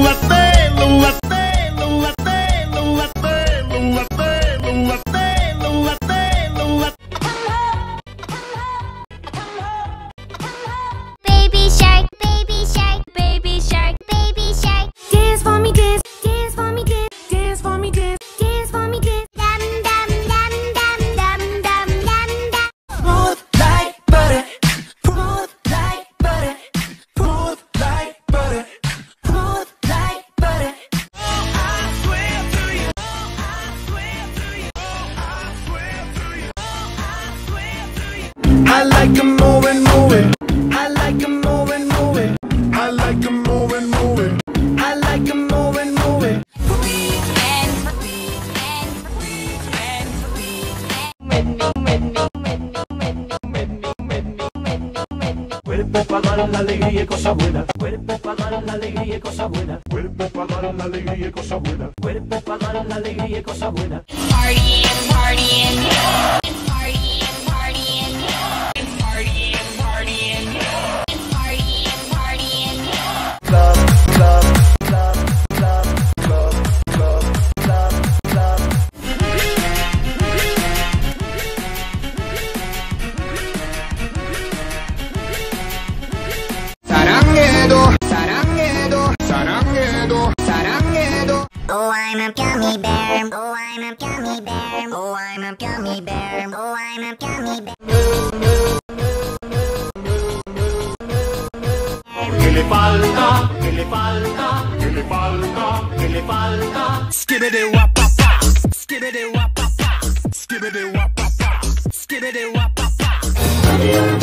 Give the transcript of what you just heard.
butter. I like 'em moving, moving. I like 'em moving, moving. I like 'em moving, moving. I like 'em moving, moving. Cuerpo para dar la alegría y cosas buenas. Cuerpo para dar la alegría y cosas buenas. Cuerpo para dar la alegría y cosas buenas. Cuerpo para dar la alegría y cosas buenas. Partying, partying, partying, Oh, I'm a gummy bear. Oh, I'm a gummy bear. Oh, I'm a gummy bear. Oh, I'm a gummy bear. ¿Qué le falta? ¿Qué le falta? ¿Qué le falta? ¿Qué le falta? Skibbity wap pop pop Skibbity wap pop pop Skibbity wap pop pop Skibbity wap pop pop Happy